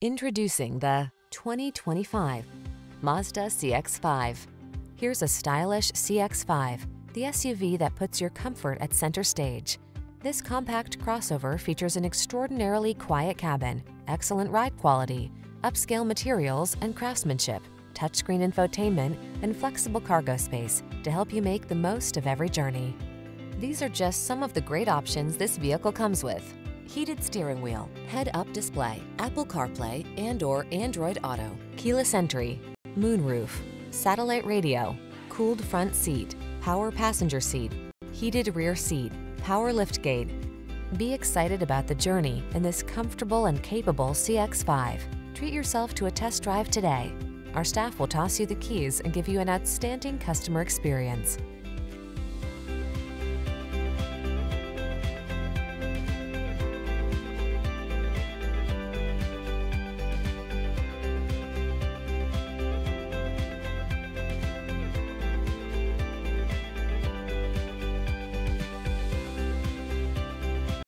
Introducing the 2025 Mazda CX-5. Here's a stylish CX-5, the SUV that puts your comfort at center stage. This compact crossover features an extraordinarily quiet cabin, excellent ride quality, upscale materials and craftsmanship, touchscreen infotainment, and flexible cargo space to help you make the most of every journey. These are just some of the great options this vehicle comes with heated steering wheel, head-up display, Apple CarPlay and or Android Auto, keyless entry, moonroof, satellite radio, cooled front seat, power passenger seat, heated rear seat, power liftgate. Be excited about the journey in this comfortable and capable CX-5. Treat yourself to a test drive today. Our staff will toss you the keys and give you an outstanding customer experience.